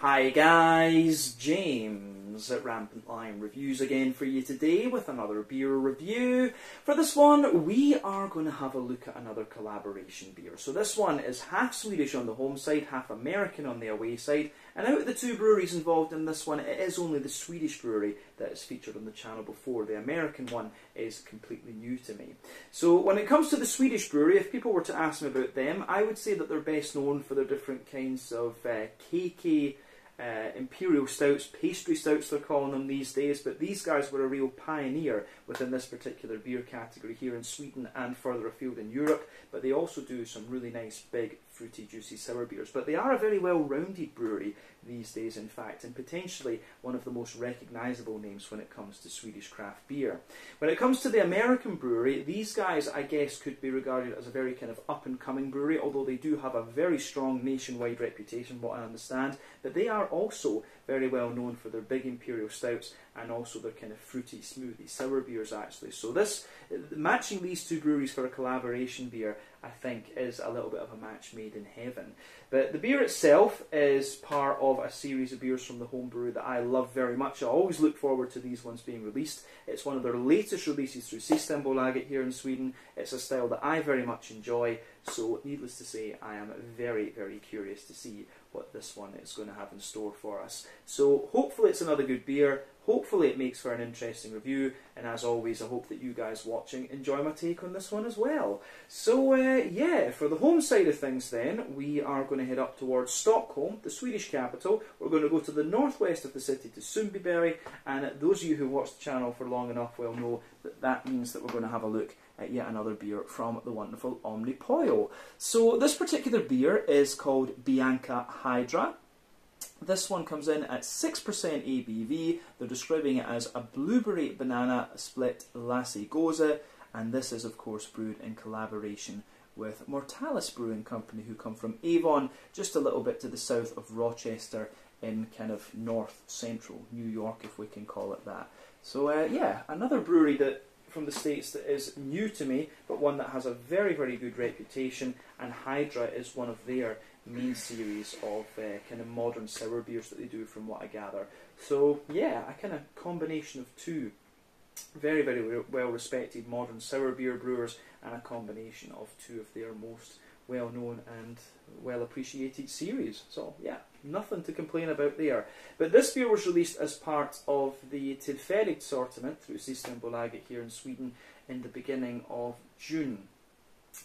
Hi guys, James at Rampant Lion Reviews again for you today with another beer review. For this one, we are going to have a look at another collaboration beer. So this one is half Swedish on the home side, half American on the away side, and out of the two breweries involved in this one, it is only the Swedish brewery that is featured on the channel before. The American one is completely new to me. So when it comes to the Swedish brewery, if people were to ask me about them, I would say that they're best known for their different kinds of uh, KK uh, imperial stouts, pastry stouts they're calling them these days, but these guys were a real pioneer within this particular beer category here in Sweden and further afield in Europe, but they also do some really nice big fruity juicy sour beers. But they are a very well rounded brewery these days in fact and potentially one of the most recognisable names when it comes to Swedish craft beer. When it comes to the American brewery, these guys I guess could be regarded as a very kind of up and coming brewery, although they do have a very strong nationwide reputation, what I understand, but they are also very well known for their big imperial stouts and also their kind of fruity, smoothie, sour beers actually. So this, matching these two breweries for a collaboration beer, I think is a little bit of a match made in heaven. But the beer itself is part of a series of beers from the home brew that I love very much. I always look forward to these ones being released. It's one of their latest releases through Systembolaget here in Sweden. It's a style that I very much enjoy. So, needless to say, I am very, very curious to see what this one is going to have in store for us. So, hopefully, it's another good beer. Hopefully, it makes for an interesting review, and as always, I hope that you guys watching enjoy my take on this one as well. So, uh, yeah, for the home side of things, then, we are going to head up towards Stockholm, the Swedish capital. We're going to go to the northwest of the city to Sundbyberg, and those of you who watch the channel for long enough will know that that means that we're going to have a look at yet another beer from the wonderful Omnipollo. So, this particular beer is called Bianca Hydra. This one comes in at 6% ABV. They're describing it as a blueberry banana split lassi Gose. and this is, of course, brewed in collaboration with Mortalis Brewing Company, who come from Avon, just a little bit to the south of Rochester in kind of north central New York, if we can call it that. So, uh, yeah, another brewery that from the States that is new to me, but one that has a very, very good reputation, and Hydra is one of their main series of uh, kind of modern sour beers that they do, from what I gather. So, yeah, a kind of combination of two very, very well respected modern sour beer brewers, and a combination of two of their most well known and well appreciated series. So, yeah, nothing to complain about there. But this beer was released as part of the Tillfälligt assortment through Systembolaget here in Sweden in the beginning of June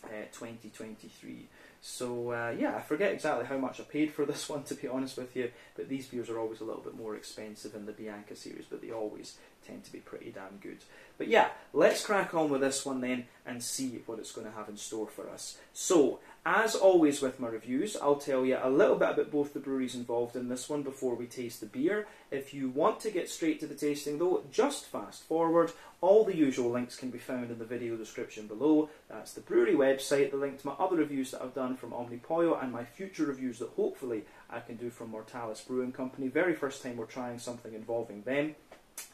uh, 2023. So uh, yeah, I forget exactly how much I paid for this one to be honest with you, but these beers are always a little bit more expensive in the Bianca series, but they always tend to be pretty damn good. But yeah, let's crack on with this one then and see what it's going to have in store for us. So, as always with my reviews, I'll tell you a little bit about both the breweries involved in this one before we taste the beer. If you want to get straight to the tasting though, just fast forward. All the usual links can be found in the video description below. That's the brewery website, the link to my other reviews that I've done from Omnipollo, and my future reviews that hopefully I can do from Mortalis Brewing Company. Very first time we're trying something involving them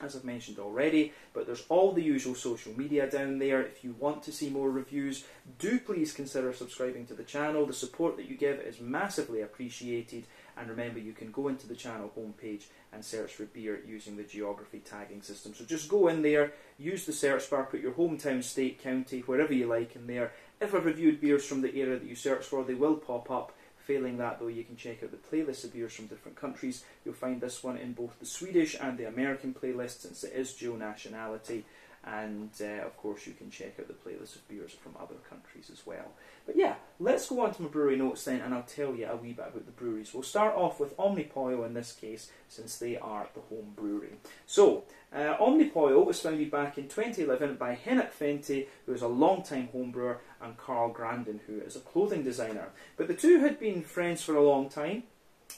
as I've mentioned already, but there's all the usual social media down there. If you want to see more reviews, do please consider subscribing to the channel. The support that you give is massively appreciated. And remember, you can go into the channel homepage and search for beer using the geography tagging system. So just go in there, use the search bar, put your hometown, state, county, wherever you like in there. If I've reviewed beers from the area that you search for, they will pop up Failing that, though, you can check out the playlist of beers from different countries. You'll find this one in both the Swedish and the American playlist, since it is dual nationality. And uh, of course, you can check out the playlist of beers from other countries as well. But yeah, let's go on to my brewery notes then, and I'll tell you a wee bit about the breweries. We'll start off with Omnipollo in this case, since they are the home brewery. So, uh, Omnipollo was founded back in 2011 by Henok Fentie, who is a long-time home brewer, and Karl Grandin, who is a clothing designer. But the two had been friends for a long time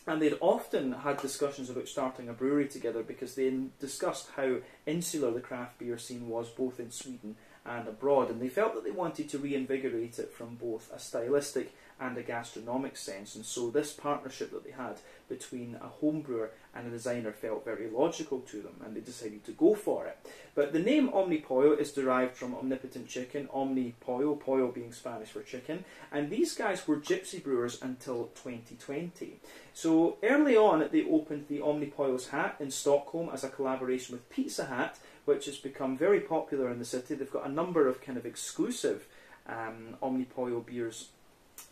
and they'd often had discussions about starting a brewery together because they discussed how insular the craft beer scene was both in Sweden and abroad, and they felt that they wanted to reinvigorate it from both a stylistic and a gastronomic sense. And so this partnership that they had between a home brewer and a designer felt very logical to them, and they decided to go for it. But the name Omnipollo is derived from omnipotent chicken, omni pollo, pollo being Spanish for chicken, and these guys were gypsy brewers until 2020. So early on, they opened the Omnipollos Hatt in Stockholm as a collaboration with Pizza Hat, which has become very popular in the city. They've got a number of kind of exclusive um, Omnipollo beers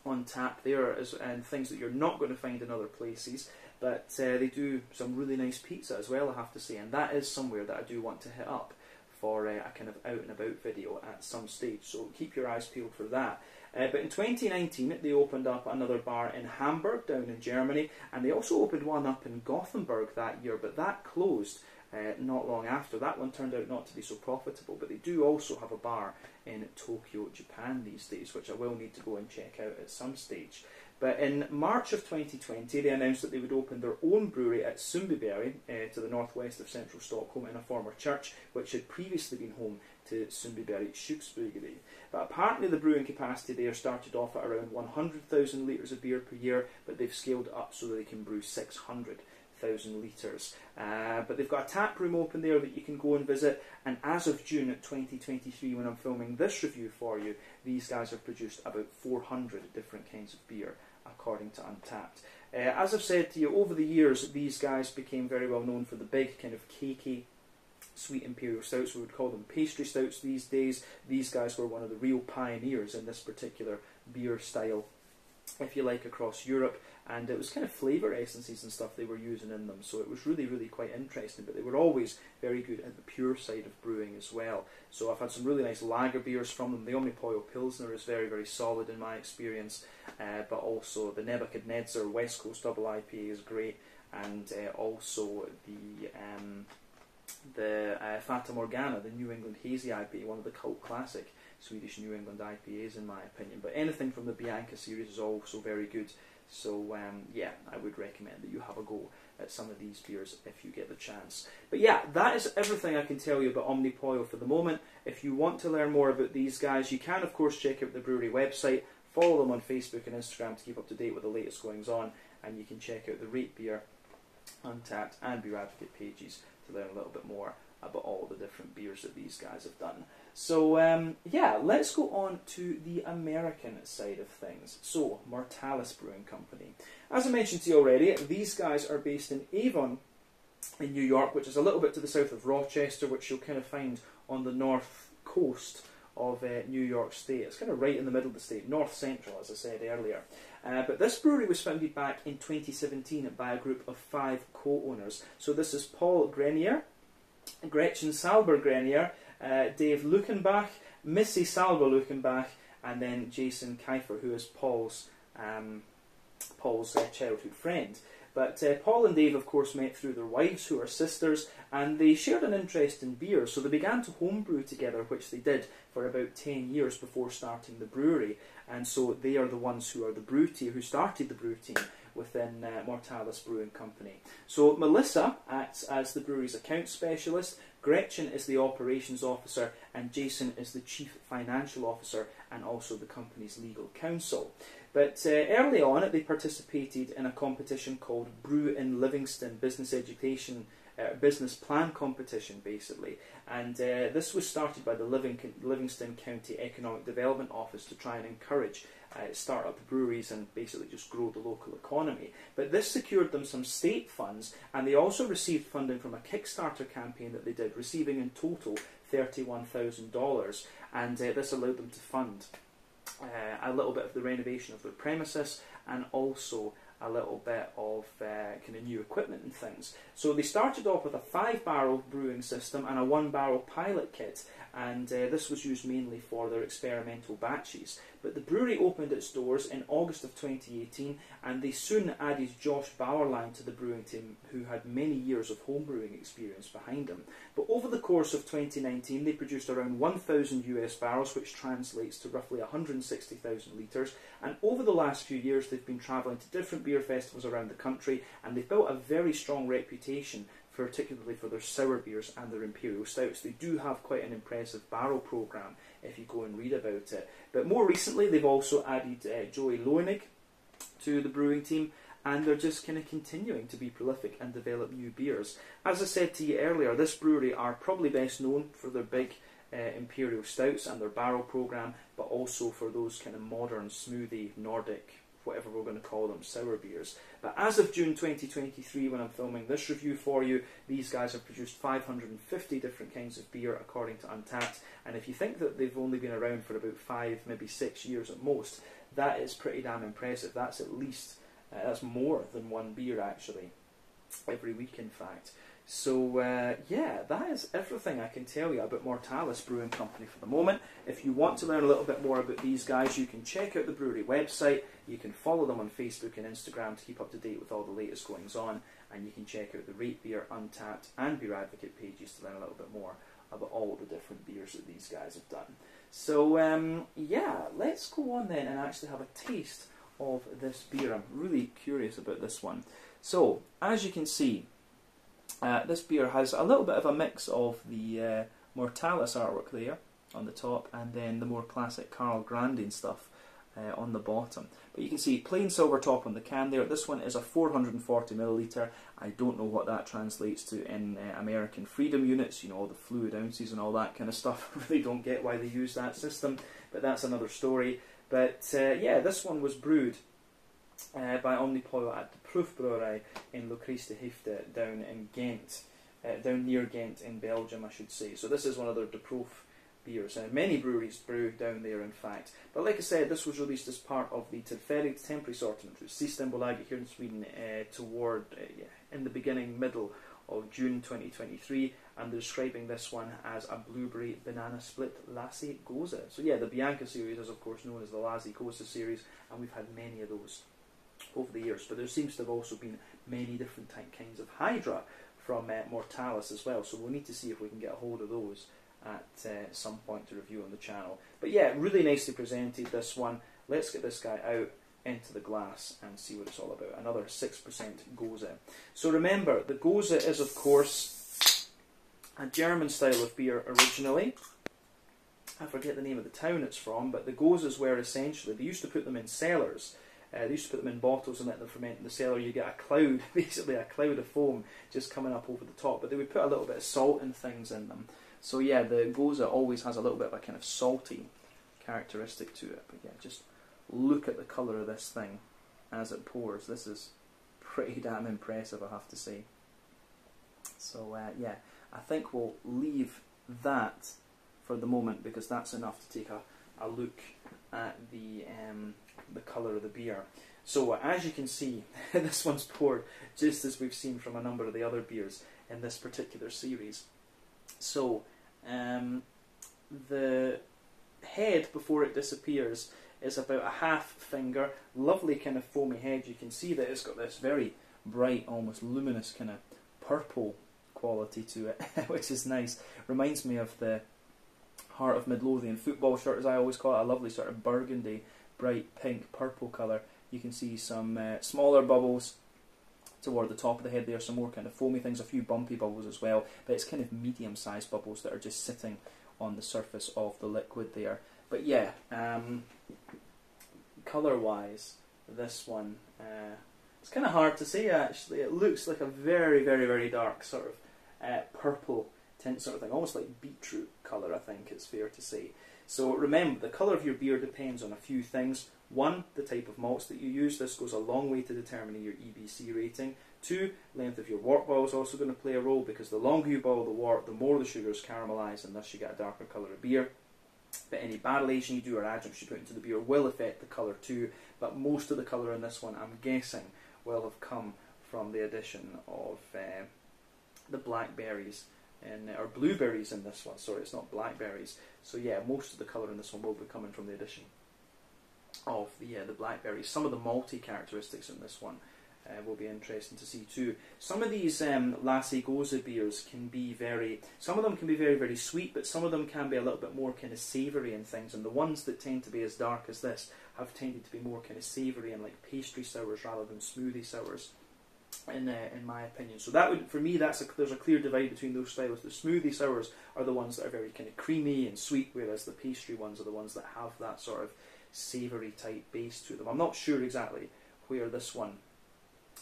on tap there, as, and things that you're not going to find in other places. But uh, they do some really nice pizza as well, I have to say, and that is somewhere that I do want to hit up for uh, a kind of out and about video at some stage. So keep your eyes peeled for that. Uh, but in 2019, they opened up another bar in Hamburg, down in Germany, and they also opened one up in Gothenburg that year, but that closed uh, not long after. That one turned out not to be so profitable, but they do also have a bar in Tokyo, Japan these days, which I will need to go and check out at some stage. But in March of 2020, they announced that they would open their own brewery at Sundbyberg, uh, to the northwest of central Stockholm, in a former church which had previously been home to Sundbyberg Köksbryggeri. But apparently, the brewing capacity there started off at around 100,000 litres of beer per year, but they've scaled up so that they can brew 600 thousand litres. Uh, but they've got a tap room open there that you can go and visit. And as of June 2023, when I'm filming this review for you, these guys have produced about 400 different kinds of beer, according to Untappd. Uh, as I've said to you, over the years, these guys became very well known for the big kind of cakey sweet imperial stouts. We would call them pastry stouts these days. These guys were one of the real pioneers in this particular beer style, if you like, across Europe and it was kind of flavour essences and stuff they were using in them, so it was really, really quite interesting. But they were always very good at the pure side of brewing as well. So I've had some really nice lager beers from them. The Omnipollo Pilsner is very, very solid in my experience, uh, but also the Nebuchadnezzar West Coast Double IPA is great, and uh, also the um, the uh, Fata Morgana, the New England Hazy IPA, one of the cult classic Swedish New England IPAs in my opinion. But anything from the Bianca series is also very good. So um, yeah, I would recommend that you have a go at some of these beers if you get the chance. But yeah, that is everything I can tell you about Omnipollo for the moment. If you want to learn more about these guys, you can of course check out the brewery website, follow them on Facebook and Instagram to keep up to date with the latest goings on, and you can check out the Rate Beer, Untappd, and Beer Advocate pages to learn a little bit more about all the different beers that these guys have done. So um, yeah, let's go on to the American side of things. So Mortalis Brewing Company. As I mentioned to you already, these guys are based in Avon in New York, which is a little bit to the south of Rochester, which you'll kind of find on the north coast of uh, New York State. It's kind of right in the middle of the state, north central, as I said earlier. Uh, but this brewery was founded back in 2017 by a group of five co-owners. So this is Paul Grenier, Gretchen Salva Grenier, uh, Dave Luckenbach, Missy Salva Luckenbach, and then Jason Kiefer, who is Paul's um, Paul's uh, childhood friend. But uh, Paul and Dave, of course, met through their wives, who are sisters, and they shared an interest in beer, so they began to homebrew together, which they did for about 10 years before starting the brewery. And so they are the ones who are the brew team, who started the brew team within uh, Mortalis Brewing Company. So Melissa acts as the brewery's account specialist, Gretchen is the operations officer, and Jason is the chief financial officer and also the company's legal counsel. But uh, early on, they participated in a competition called Brew in Livingston Business Education uh, Business Plan Competition, basically. And uh, this was started by the Livingston County Economic Development Office to try and encourage uh, start up breweries and basically just grow the local economy. But this secured them some state funds, and they also received funding from a Kickstarter campaign that they did, receiving in total $31,000, and uh, this allowed them to fund uh, a little bit of the renovation of their premises and also a little bit of uh, kind of new equipment and things. So they started off with a five barrel brewing system and a one barrel pilot kit, and uh, this was used mainly for their experimental batches. But the brewery opened its doors in August of 2018, and they soon added Josh Bauerlein to the brewing team, who had many years of homebrewing experience behind him. But over the course of 2019, they produced around 1,000 US barrels, which translates to roughly 160,000 litres. And over the last few years, they've been travelling to different beer festivals around the country, and they've built a very strong reputation particularly for their sour beers and their imperial stouts. They do have quite an impressive barrel program if you go and read about it. But more recently, they've also added uh, Joey Loenig to the brewing team, and they're just kind of continuing to be prolific and develop new beers. As I said to you earlier, this brewery are probably best known for their big uh, imperial stouts and their barrel program, but also for those kind of modern, smoothie, Nordic, whatever we're going to call them, sour beers. But as of June 2023, when I'm filming this review for you, these guys have produced 550 different kinds of beer according to Untappd. And if you think that they've only been around for about five, maybe six years at most, that is pretty damn impressive. That's at least, uh, that's more than one beer actually, every week in fact. So uh, yeah, that is everything I can tell you about Mortalis Brewing Company for the moment. If you want to learn a little bit more about these guys, you can check out the brewery website. You can follow them on Facebook and Instagram to keep up to date with all the latest goings on, and you can check out the Rate Beer, Untappd, and Beer Advocate pages to learn a little bit more about all the different beers that these guys have done. So um, yeah, let's go on then and actually have a taste of this beer. I'm really curious about this one. So as you can see. Uh, this beer has a little bit of a mix of the uh, Mortalis artwork there on the top and then the more classic Karl Grandin stuff uh, on the bottom. But you can see plain silver top on the can there. This one is a 440 milliliter. I don't know what that translates to in uh, American freedom units, you know, all the fluid ounces and all that kind of stuff. I really don't get why they use that system, but that's another story. But uh, yeah, this one was brewed uh, by Omnipollo at the Proefbrouwerij in Lochristi Hijfte down in Ghent, uh, down near Ghent in Belgium, I should say. So this is one of their De Proef beers. Uh, many breweries brew down there, in fact. But like I said, this was released as part of the Tillfälligt temporary sortiment, which Systembolaget here in Sweden uh, toward uh, in the beginning, middle of June 2023, and they're describing this one as a blueberry banana split Lassi Gose. So yeah, the Bianca series is of course known as the Lassi Gose series, and we've had many of those over the years. But there seems to have also been many different type, kinds of Hydra from uh, Mortalis as well. So we'll need to see if we can get a hold of those at uh, some point to review on the channel. But yeah, really nicely presented this one. Let's get this guy out into the glass and see what it's all about. Another 6% Gose. So remember, the Gose is of course a German style of beer originally. I forget the name of the town it's from, but the Goses were essentially, they used to put them in cellars uh, they used to put them in bottles and let them ferment in the cellar. You get a cloud, basically a cloud of foam just coming up over the top. But they would put a little bit of salt and things in them. So yeah, the Gose always has a little bit of a kind of salty characteristic to it. But yeah, just look at the colour of this thing as it pours. This is pretty damn impressive, I have to say. So uh, yeah, I think we'll leave that for the moment because that's enough to take a, a look at the um, the colour of the beer. So as you can see, this one's poured just as we've seen from a number of the other beers in this particular series. So um, the head before it disappears is about a half finger, lovely kind of foamy head. You can see that it's got this very bright, almost luminous kind of purple quality to it, which is nice. Reminds me of the Heart of Midlothian football shirt, as I always call it, a lovely sort of burgundy bright pink purple colour. You can see some uh, smaller bubbles toward the top of the head there, some more kind of foamy things, a few bumpy bubbles as well, but it's kind of medium sized bubbles that are just sitting on the surface of the liquid there. But yeah, um, colour wise, this one, uh, it's kind of hard to say actually. It looks like a very, very, very dark sort of uh, purple tint sort of thing, almost like beetroot colour, I think it's fair to say. So remember, the colour of your beer depends on a few things. One, the type of malts that you use. This goes a long way to determining your EBC rating. Two, length of your wort boil is also going to play a role because the longer you boil the wort, the more the sugars caramelise and thus you get a darker colour of beer. But any barrel aging you do or adjuncts you put into the beer will affect the colour too. But most of the colour in this one, I'm guessing, will have come from the addition of uh, the blackberries in, or blueberries in this one. Sorry, it's not blackberries. So yeah, most of the colour in this one will be coming from the addition of the uh, the blackberries. Some of the malty characteristics in this one uh, will be interesting to see too. Some of these um, Lassi Gose beers can be very, some of them can be very very sweet, but some of them can be a little bit more kind of savoury and things. And the ones that tend to be as dark as this have tended to be more kind of savoury and like pastry sours rather than smoothie sours. In uh, in my opinion. So that would, for me, that's a, there's a clear divide between those styles. The smoothie sours are the ones that are very kind of creamy and sweet, whereas the pastry ones are the ones that have that sort of savoury type base to them. I'm not sure exactly where this one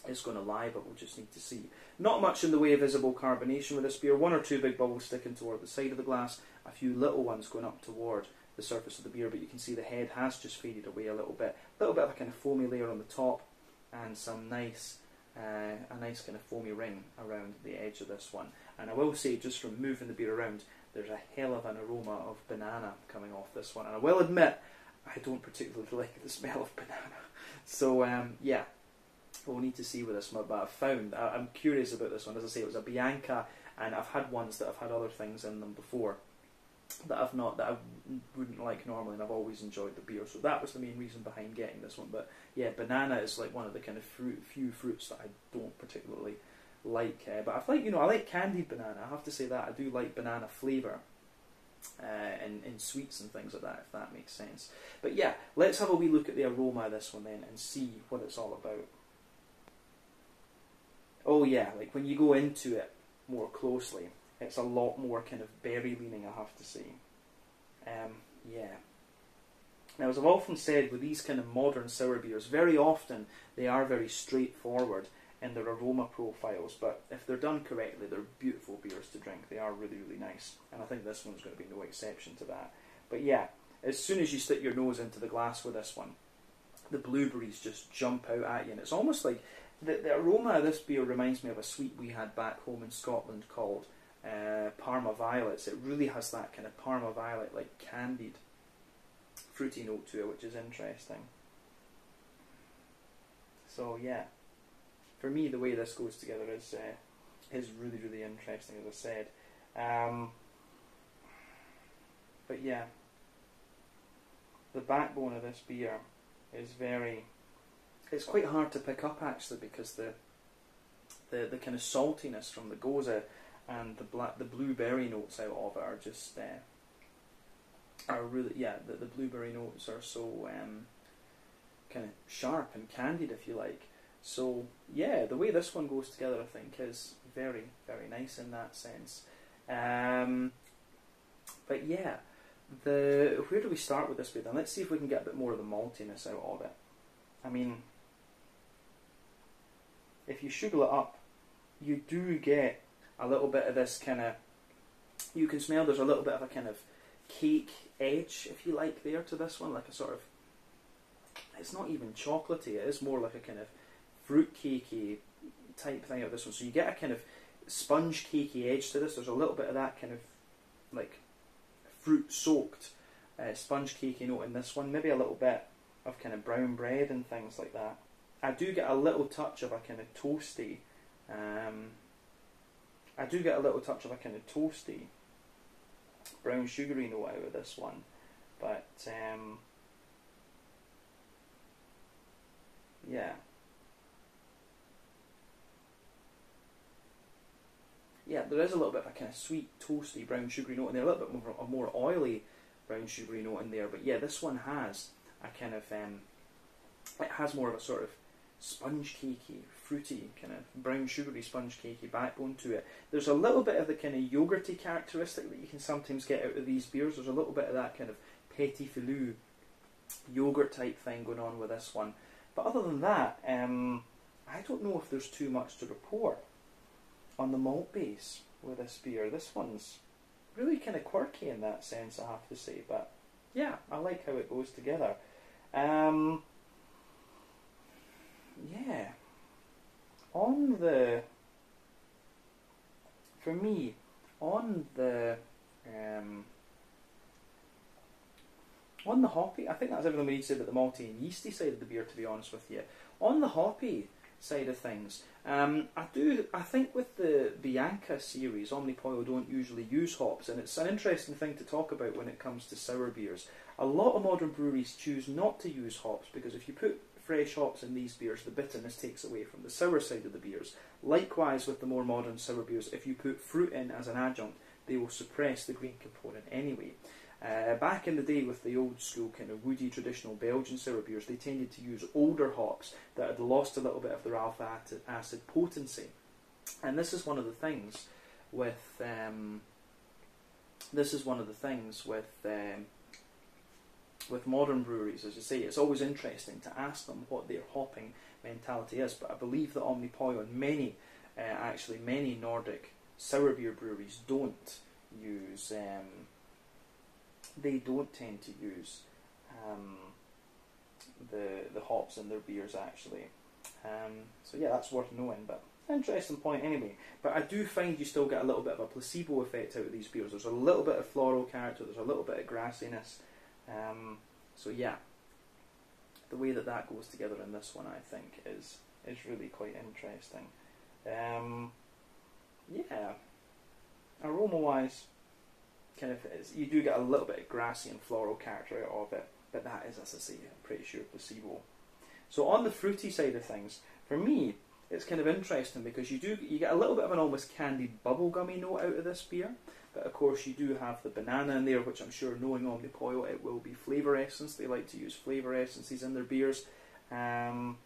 is going to lie, but we'll just need to see. Not much in the way of visible carbonation with this beer. One or two big bubbles sticking toward the side of the glass, a few little ones going up toward the surface of the beer, but you can see the head has just faded away a little bit. A little bit of a kind of foamy layer on the top, and some nice, uh, a nice kind of foamy ring around the edge of this one. And I will say, just from moving the beer around, there's a hell of an aroma of banana coming off this one. And I will admit, I don't particularly like the smell of banana. So um, yeah, we'll need to see with this one. But I've found I, I'm curious about this one. As I say, it was a Bianca, and I've had ones that have had other things in them before that I've not that I wouldn't like normally, and I've always enjoyed the beer. So that was the main reason behind getting this one. But yeah, banana is like one of the kind of fruit, few fruits that I don't particularly like. Uh, but I like you know I like candied banana. I have to say that I do like banana flavour. Uh, in, in sweets and things like that, if that makes sense. But yeah, let's have a wee look at the aroma of this one then and see what it's all about. Oh yeah, like when you go into it more closely, it's a lot more kind of berry leaning, I have to say. Um, yeah. Now, as I've often said with these kind of modern sour beers, very often they are very straightforward in their aroma profiles, but if they're done correctly, they're beautiful beers to drink. They are really, really nice, and I think this one's going to be no exception to that. But yeah, as soon as you stick your nose into the glass with this one, the blueberries just jump out at you, and it's almost like the, the aroma of this beer reminds me of a sweet we had back home in Scotland called uh, Parma Violets. It really has that kind of Parma Violet, like candied, fruity note to it, which is interesting. So yeah, for me, the way this goes together is uh, is really really interesting, as I said. Um, but yeah, the backbone of this beer is very. It's quite hard to pick up actually because the the the kind of saltiness from the gose and the black, the blueberry notes out of it are just uh, are really yeah. The, the blueberry notes are so um, kind of sharp and candied, if you like. So yeah, the way this one goes together, I think, is very very nice in that sense. Um, but yeah, the where do we start with this bit then? Let's see if we can get a bit more of the maltiness out of it. I mean, if you sugar it up, you do get a little bit of this kind of. You can smell there's a little bit of a kind of cake edge, if you like, there to this one, like a sort of. It's not even chocolatey. It is more like a kind of fruit cakey type thing of this one. So you get a kind of sponge cakey edge to this. There's a little bit of that kind of like fruit soaked uh, sponge cakey note in this one. Maybe a little bit of kind of brown bread and things like that. I do get a little touch of a kind of toasty um, I do get a little touch of a kind of toasty, brown sugary note out of this one, but um, yeah. Yeah, there is a little bit of a kind of sweet, toasty brown sugary note in there, a little bit more a more oily brown sugary note in there. But yeah, this one has a kind of um, it has more of a sort of sponge cakey, fruity, kind of brown sugary sponge cakey backbone to it. There's a little bit of the kind of yogurty characteristic that you can sometimes get out of these beers. There's a little bit of that kind of petit filou yogurt type thing going on with this one. But other than that, um, I don't know if there's too much to report on the malt base with this beer. This one's really kind of quirky in that sense, I have to say. But yeah, I like how it goes together. Um, yeah, on the for me on the um, on the hoppy, I think that's everything we need to say about the malty and yeasty side of the beer. To be honest with you, on the hoppy side of things, um, I do. I think with the Bianca series, Omnipollo don't usually use hops, and it's an interesting thing to talk about when it comes to sour beers. A lot of modern breweries choose not to use hops because if you put fresh hops in these beers, the bitterness takes away from the sour side of the beers. Likewise with the more modern sour beers, if you put fruit in as an adjunct, they will suppress the green component anyway. Uh, back in the day, with the old school kind of woody traditional Belgian sour beers, they tended to use older hops that had lost a little bit of their alpha acid potency. And this is one of the things with um, this is one of the things with um, with modern breweries, as you say, it's always interesting to ask them what their hopping mentality is. But I believe that Omnipollo and many, uh, actually many Nordic sour beer breweries don't use. Um, they don't tend to use um, the the hops in their beers actually. Um, so yeah, that's worth knowing. But interesting point anyway. But I do find you still get a little bit of a placebo effect out of these beers. There's a little bit of floral character. There's a little bit of grassiness. Um, so yeah, the way that that goes together in this one, I think, is is really quite interesting. Um, yeah, aroma wise, kind of is, you do get a little bit of grassy and floral character out of it, but that is, as I say, I'm pretty sure placebo. So on the fruity side of things, for me, it's kind of interesting because you do you get a little bit of an almost candied bubblegummy note out of this beer. But of course, you do have the banana in there, which I'm sure, knowing Omnipollo, it will be flavour essence. They like to use flavour essences in their beers. Um,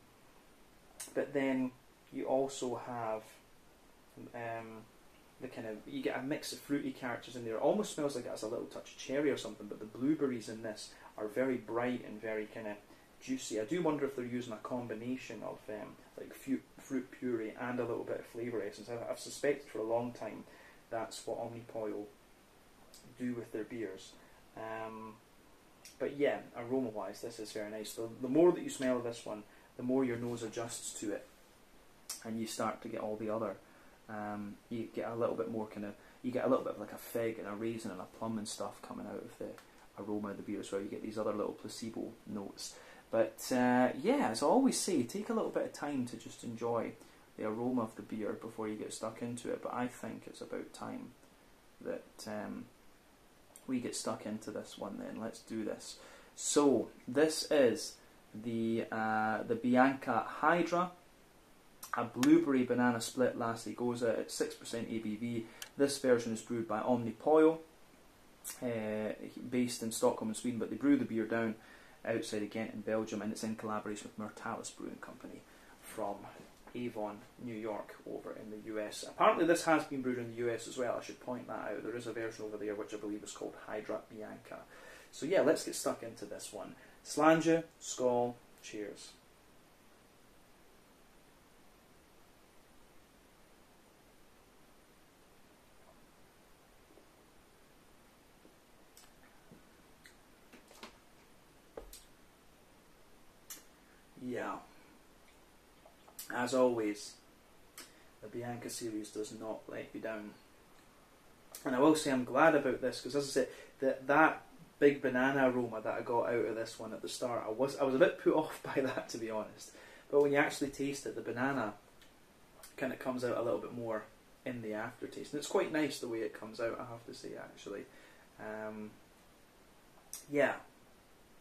but then you also have um, the kind of you get a mix of fruity characters in there. It almost smells like it has a little touch of cherry or something. But the blueberries in this are very bright and very kind of juicy. I do wonder if they're using a combination of um, like fruit, puree and a little bit of flavour essence. I've suspected for a long time that's what Omnipollo do with their beers. Um, but yeah, aroma wise, this is very nice. The, the more that you smell this one, the more your nose adjusts to it, and you start to get all the other. Um, you get a little bit more kind of, you get a little bit of like a fig and a raisin and a plum and stuff coming out of the aroma of the beer as well. You get these other little placebo notes. But uh, yeah, as I always say, take a little bit of time to just enjoy the aroma of the beer before you get stuck into it. But I think it's about time that um, we get stuck into this one. Then let's do this. So this is the uh, the Bianca Hydra, a blueberry banana split Lassi Gose at six percent ABV. This version is brewed by Omnipollo, uh, based in Stockholm in Sweden, but they brew the beer down outside of Ghent in Belgium, and it's in collaboration with Mortalis Brewing Company from Avon, New York, over in the US. Apparently, this has been brewed in the US as well. I should point that out. There is a version over there which I believe is called Hydra Bianca. So, yeah, let's get stuck into this one. Slàinte, Skål, cheers. Yeah as always, the Bianca series does not let you down. And I will say I'm glad about this because, as I said, that that big banana aroma that I got out of this one at the start, I was I was a bit put off by that to be honest. But when you actually taste it, the banana kind of comes out a little bit more in the aftertaste, and it's quite nice the way it comes out. I have to say, actually, um, yeah,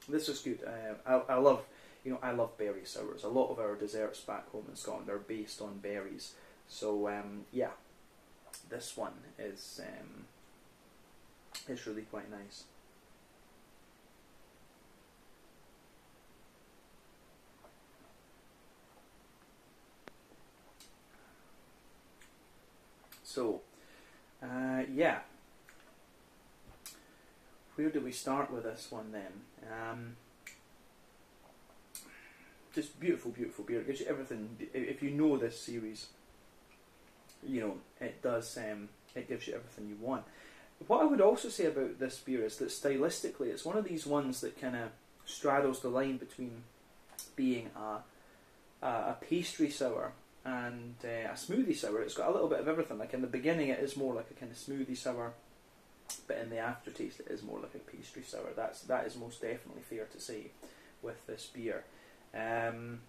this is good. Uh, I, I love you know, I love berry sours. A lot of our desserts back home in Scotland are based on berries. So um, yeah, this one is um, is really quite nice. So, uh, yeah. Where do we start with this one then? Um, just beautiful, beautiful beer. It gives you everything. If you know this series, you know it does. Um, it gives you everything you want. What I would also say about this beer is that stylistically, it's one of these ones that kind of straddles the line between being a a, pastry sour and uh, a smoothie sour. It's got a little bit of everything. Like in the beginning, it is more like a kind of smoothie sour, but in the aftertaste, it is more like a pastry sour. That's that is most definitely fair to say with this beer. Um,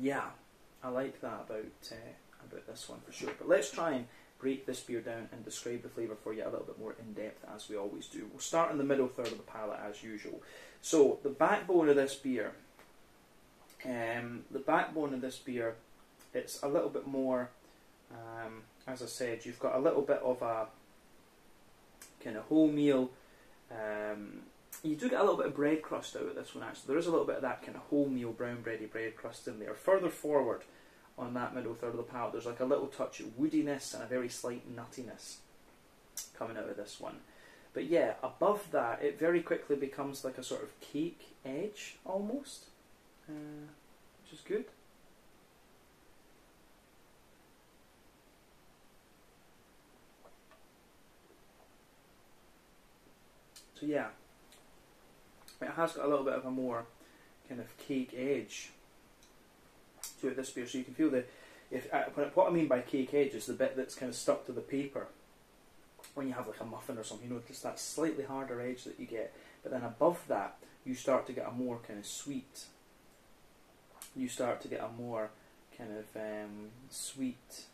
yeah, I like that about uh, about this one for sure. But let's try and break this beer down and describe the flavour for you a little bit more in depth as we always do. We'll start in the middle third of the palate as usual. So the backbone of this beer, um, the backbone of this beer, it's a little bit more. Um, as I said, you've got a little bit of a kind of wholemeal Um, you do get a little bit of bread crust out of this one actually. There is a little bit of that kind of wholemeal brown bready bread crust in there. Further forward on that middle third of the palate, there's like a little touch of woodiness and a very slight nuttiness coming out of this one. But yeah, above that, it very quickly becomes like a sort of cake edge almost, uh, which is good. So yeah, it has got a little bit of a more kind of cake edge to it this beer. So you can feel the if uh, what I mean by cake edge is the bit that's kind of stuck to the paper when you have like a muffin or something. You know, just that slightly harder edge that you get. But then above that, you start to get a more kind of sweet. You start to get a more kind of um, sweet.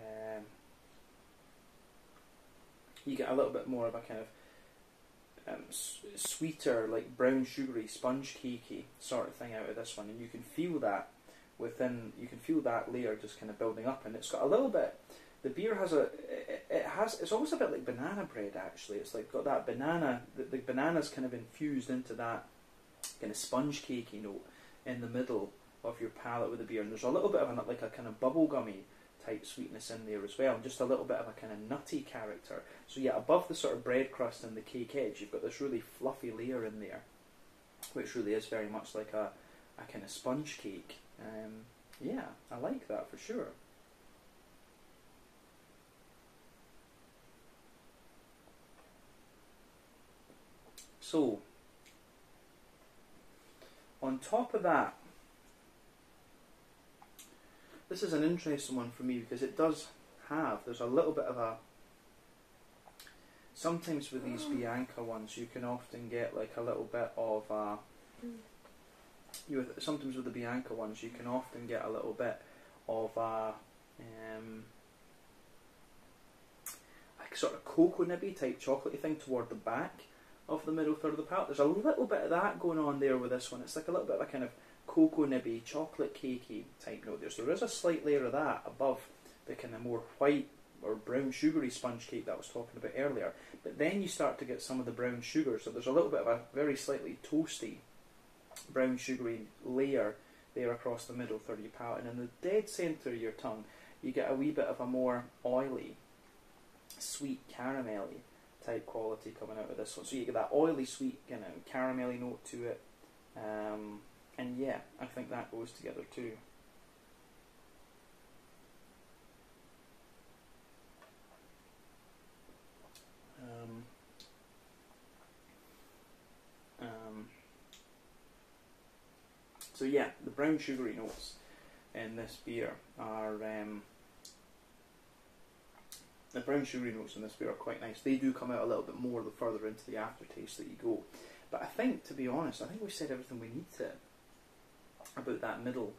Um, you get a little bit more of a kind of um, sweeter, like brown sugary, sponge cakey sort of thing out of this one, and you can feel that within. You can feel that layer just kind of building up, and it's got a little bit. The beer has a. It, it has. It's almost a bit like banana bread. Actually, it's like got that banana. The, the banana's kind of infused into that kind of sponge cakey note in the middle of your palate with the beer, and there's a little bit of a, like a kind of bubblegummy type sweetness in there as well, and just a little bit of a kind of nutty character. So yeah, above the sort of bread crust and the cake edge, you've got this really fluffy layer in there, which really is very much like a, a kind of sponge cake. Um, yeah, I like that for sure. So, on top of that, this is an interesting one for me because it does have, there's a little bit of a, sometimes with these Bianca ones you can often get like a little bit of a, you sometimes with the Bianca ones you can often get a little bit of a, um, like sort of cocoa nibby type chocolatey thing toward the back of the middle third of the palate. There's a little bit of that going on there with this one. It's like a little bit of a kind of cocoa nibby, chocolate cakey type note there. So there is a slight layer of that above the kind of more white or brown sugary sponge cake that I was talking about earlier. But then you start to get some of the brown sugar. So there's a little bit of a very slightly toasty brown sugary layer there across the middle third of your palate. And in the dead centre of your tongue, you get a wee bit of a more oily, sweet caramelly type quality coming out of this one. So you get that oily, sweet, kind of caramelly note to it. Um, and yeah, I think that goes together too. Um, um, so yeah, the brown sugary notes in this beer are um, the brown sugary notes in this beer are quite nice. They do come out a little bit more the further into the aftertaste that you go. But I think, to be honest, I think we said everything we need to about that middle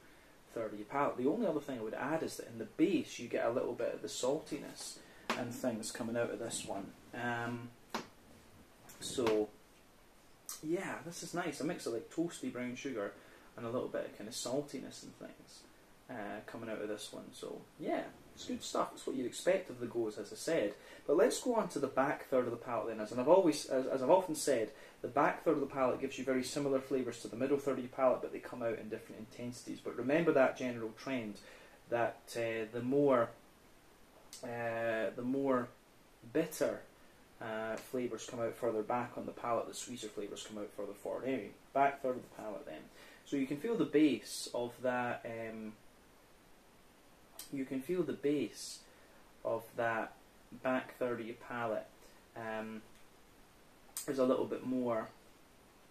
third of your palate. The only other thing I would add is that in the base you get a little bit of the saltiness and things coming out of this one. Um, so yeah, this is nice. A mix of like toasty brown sugar and a little bit of kind of saltiness and things uh, coming out of this one. So yeah, it's good stuff. It's what you'd expect of the Gose, as I said. But let's go on to the back third of the palate then. As I've always, as, as I've often said, the back third of the palate gives you very similar flavours to the middle third of your palate, but they come out in different intensities. But remember that general trend that uh, the more uh, the more bitter uh, flavours come out further back on the palate, the sweeter flavours come out further forward. Anyway, back third of the palate then. So you can feel the base of that. Um, you can feel the base of that back third of your palate. Um, is a little bit more.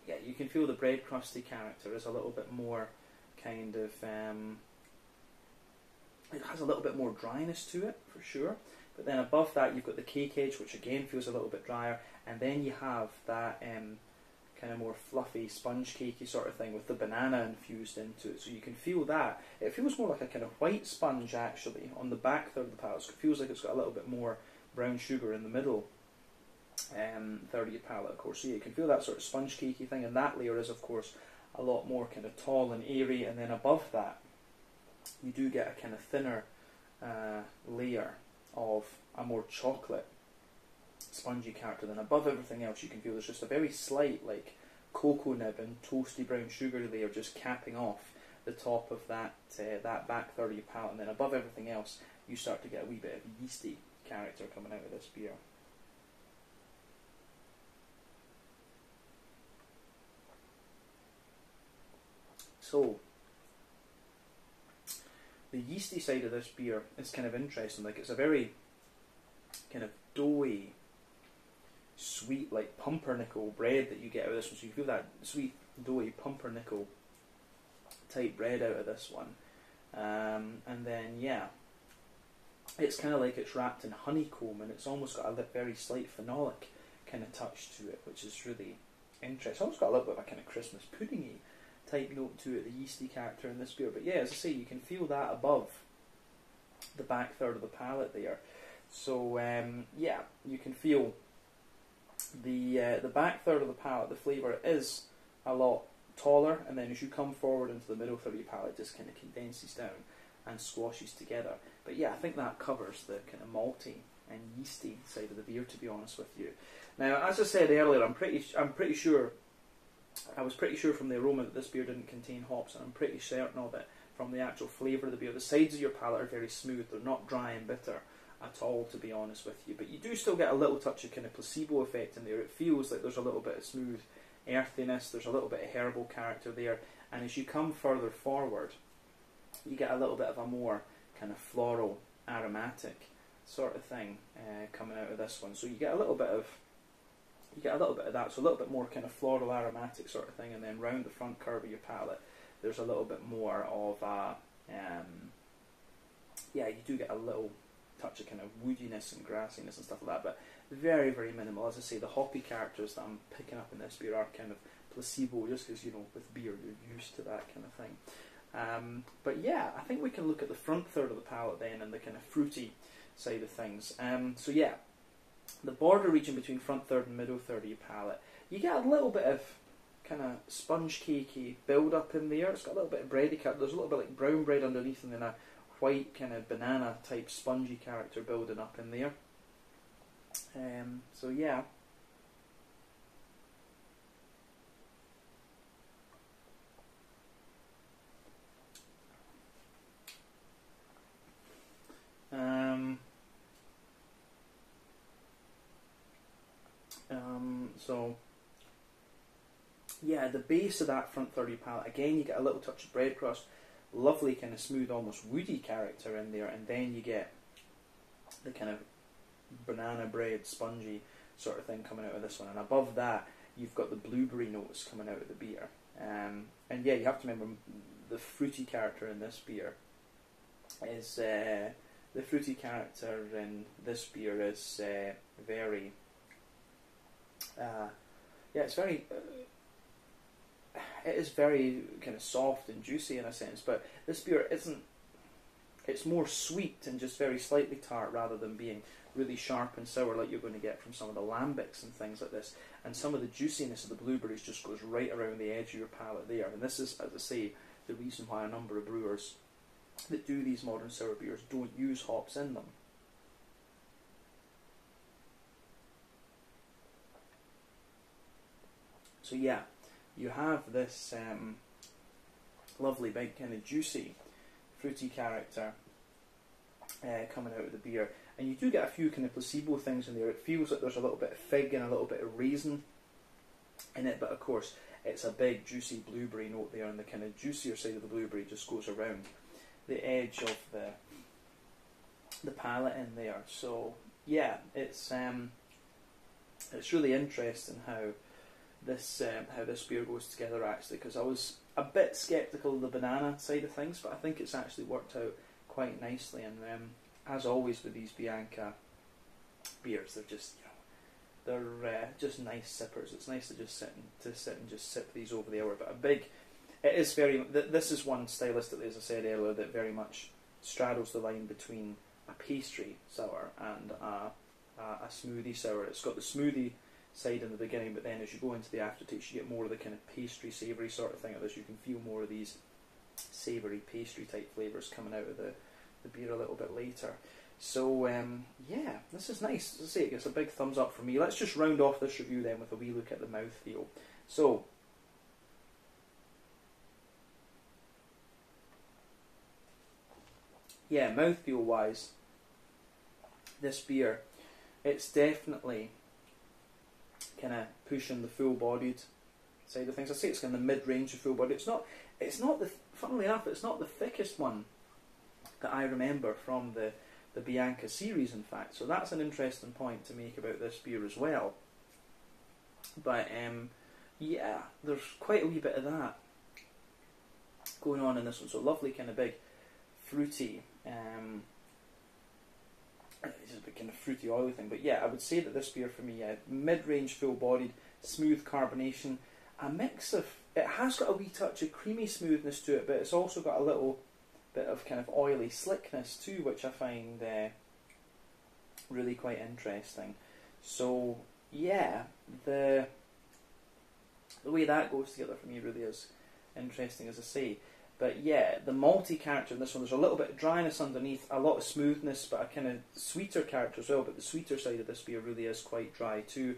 Yeah, you can feel the bread crusty character is a little bit more kind of. Um, it has a little bit more dryness to it for sure. But then above that, you've got the cake edge, which again feels a little bit drier, and then you have that um, kind of more fluffy, sponge cakey sort of thing with the banana infused into it. So you can feel that. It feels more like a kind of white sponge actually on the back third of the palate. So it feels like it's got a little bit more brown sugar in the middle um, third of your palate, of course. So you can feel that sort of sponge cakey thing, and that layer is, of course, a lot more kind of tall and airy. And then above that, you do get a kind of thinner uh, layer of a more chocolate spongy character. Then above everything else, you can feel there's just a very slight like cocoa nib and toasty brown sugar layer just capping off the top of that uh, that back third of your palate, and then above everything else, you start to get a wee bit of yeasty character coming out of this beer. So, the yeasty side of this beer is kind of interesting. Like it's a very kind of doughy, sweet, like pumpernickel bread that you get out of this one. So you feel that sweet, doughy pumpernickel type bread out of this one. Um, and then, yeah, it's kind of like it's wrapped in honeycomb and it's almost got a very slight phenolic kind of touch to it, which is really interesting. It's almost got a little bit of a kind of Christmas puddingy type note to it, the yeasty character in this beer. But yeah, as I say, you can feel that above the back third of the palate there. So um, yeah, you can feel the uh, the back third of the palate. The flavour is a lot taller, and then as you come forward into the middle third of your palate, it just kind of condenses down and squashes together. But yeah, I think that covers the kind of malty and yeasty side of the beer. To be honest with you, now as I said earlier, I'm pretty I'm pretty sure I was pretty sure from the aroma that this beer didn't contain hops, and I'm pretty certain of it from the actual flavour of the beer. The sides of your palate are very smooth; they're not dry and bitter at all, to be honest with you. But you do still get a little touch of kind of placebo effect in there. It feels like there's a little bit of smooth earthiness, there's a little bit of herbal character there, and as you come further forward, you get a little bit of a more kind of floral, aromatic sort of thing uh, coming out of this one. So you get a little bit of you get a little bit of that, so a little bit more kind of floral aromatic sort of thing, and then round the front curve of your palate, there's a little bit more of a um, yeah, you do get a little touch of kind of woodiness and grassiness and stuff like that, but very, very minimal. As I say, the hoppy characters that I'm picking up in this beer are kind of placebo, just because, you know, with beer you're used to that kind of thing. Um, but yeah, I think we can look at the front third of the palate then and the kind of fruity side of things. Um, so yeah, the border region between front third and middle third of your palate, you get a little bit of kind of sponge cakey build up in there. It's got a little bit of bready cut. There's a little bit like brown bread underneath, and then a white kind of banana type spongy character building up in there. Um, so yeah. Um, um, so yeah, the base of that front 30 palate, again you get a little touch of bread crust lovely kind of smooth, almost woody character in there, and then you get the kind of banana bread, spongy sort of thing coming out of this one, and above that you've got the blueberry notes coming out of the beer. Um, and yeah, you have to remember the fruity character in this beer is uh, the fruity character in this beer is uh, very uh, yeah, it's very uh, it is very kind of soft and juicy in a sense, but this beer isn't. It's more sweet and just very slightly tart rather than being really sharp and sour like you're going to get from some of the lambics and things like this. And some of the juiciness of the blueberries just goes right around the edge of your palate there. And this is, as I say, the reason why a number of brewers that do these modern sour beers don't use hops in them. So yeah, you have this um, lovely, big, kind of juicy, fruity character uh, coming out of the beer. And you do get a few kind of placebo things in there. It feels like there's a little bit of fig and a little bit of raisin in it, but of course, it's a big, juicy blueberry note there, and the kind of juicier side of the blueberry just goes around the edge of the the palate in there. So yeah, it's um, it's really interesting how this um, how this beer goes together actually because I was a bit skeptical of the banana side of things, but I think it's actually worked out quite nicely. And um, as always with these Bianca beers, they're just you know they're uh, just nice sippers. It's nice to just sit and, to sit and just sip these over the hour. But a big, it is very. Th- this is one stylistically, as I said earlier, that very much straddles the line between a pastry sour and a, a, a smoothie sour. It's got the smoothie side in the beginning, but then as you go into the aftertaste, you get more of the kind of pastry, savoury sort of thing of this. You can feel more of these savoury pastry type flavours coming out of the, the beer a little bit later. So um, yeah, this is nice. As I say, it gets a big thumbs up from me. Let's just round off this review then with a wee look at the mouthfeel. So. Yeah, mouthfeel wise, this beer, it's definitely kind of pushing the full-bodied side of things. I say it's kind of mid-range of full-bodied. It's not. It's not the. Funnily enough, it's not the thickest one that I remember from the the Bianca series, in fact. So that's an interesting point to make about this beer as well. But um, yeah, there's quite a wee bit of that going on in this one. So lovely, kind of big, fruity. Um, it's a bit kind of fruity, oily thing. But yeah, I would say that this beer for me, yeah, mid-range, full-bodied, smooth carbonation, a mix of. It has got a wee touch of creamy smoothness to it, but it's also got a little bit of kind of oily slickness too, which I find uh, really quite interesting. So yeah, the the way that goes together for me really is interesting, as I say. But yeah, the malty character in this one, there's a little bit of dryness underneath, a lot of smoothness, but a kind of sweeter character as well. But the sweeter side of this beer really is quite dry too.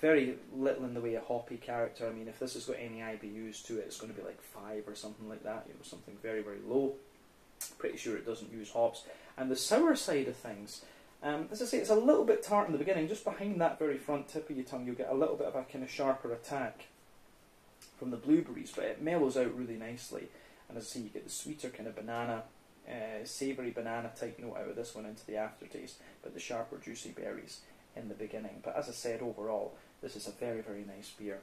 Very little in the way of hoppy character. I mean, if this has got any IBUs to it, it's going to be like five or something like that. You know, something very very low. Pretty sure it doesn't use hops. And the sour side of things, um, as I say, it's a little bit tart in the beginning. Just behind that very front tip of your tongue, you'll get a little bit of a kind of sharper attack from the blueberries, but it mellows out really nicely. And as I say, you get the sweeter kind of banana, uh, savoury banana type note out of this one into the aftertaste, but the sharper juicy berries in the beginning. But as I said, overall, this is a very, very nice beer.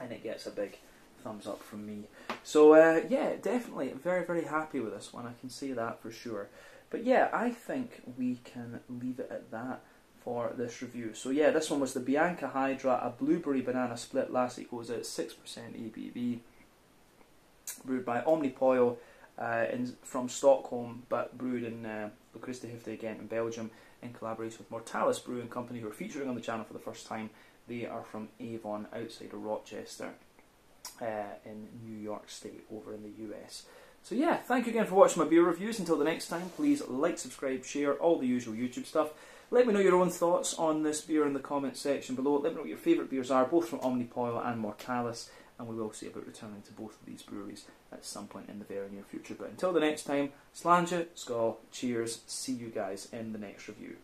And it gets a big thumbs up from me. So uh, yeah, definitely very very happy with this one. I can say that for sure. But yeah, I think we can leave it at that for this review. So yeah, this one was the Bianca Hydra, a blueberry banana split. Lassi Gose at six percent ABV, brewed by Omnipollo uh, in, from Stockholm, but brewed in uh, Lochristi again in Belgium in collaboration with Mortalis Brewing Company, who are featuring on the channel for the first time. They are from Avon, outside of Rochester uh, in New York State over in the US. So yeah, thank you again for watching my beer reviews. Until the next time, please like, subscribe, share, all the usual YouTube stuff. Let me know your own thoughts on this beer in the comment section below. Let me know what your favourite beers are, both from Omnipollo and Mortalis, and we will see about returning to both of these breweries at some point in the very near future. But until the next time, Slàinte, Skål, cheers, see you guys in the next review.